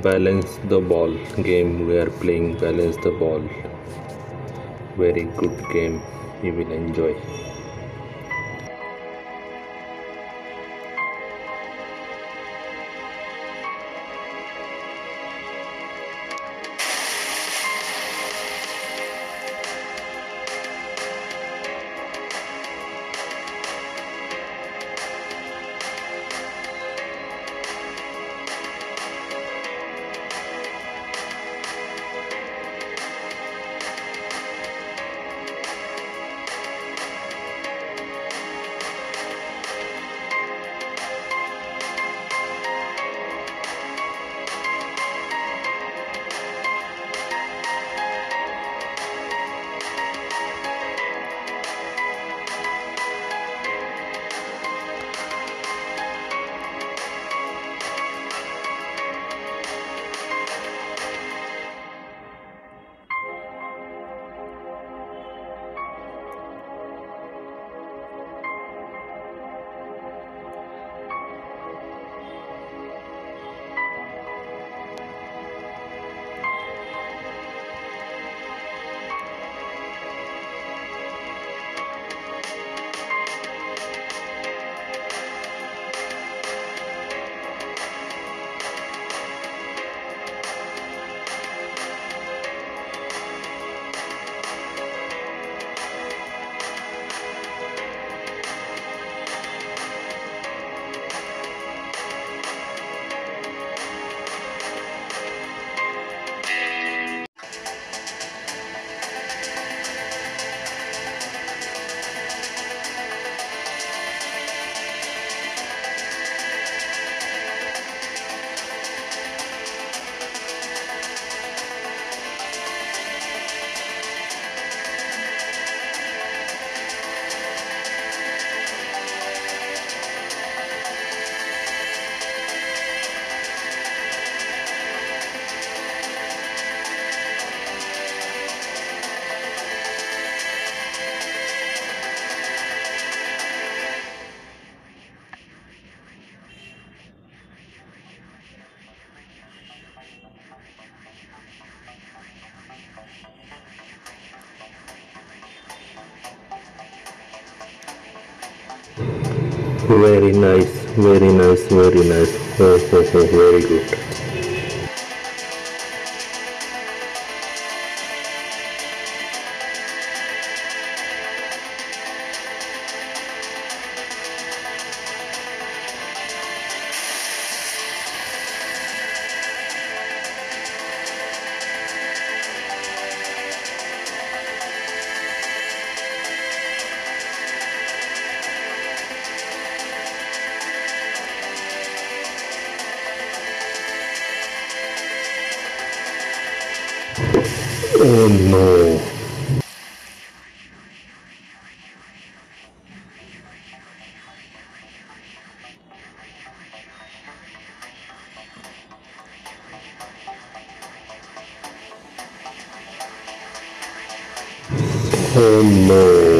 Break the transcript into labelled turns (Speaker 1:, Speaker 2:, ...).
Speaker 1: balance the ball game. We are playing balance the ball. Very good game. You will enjoy very nice very nice very nice. Oh, oh, oh, very good oh no. Oh no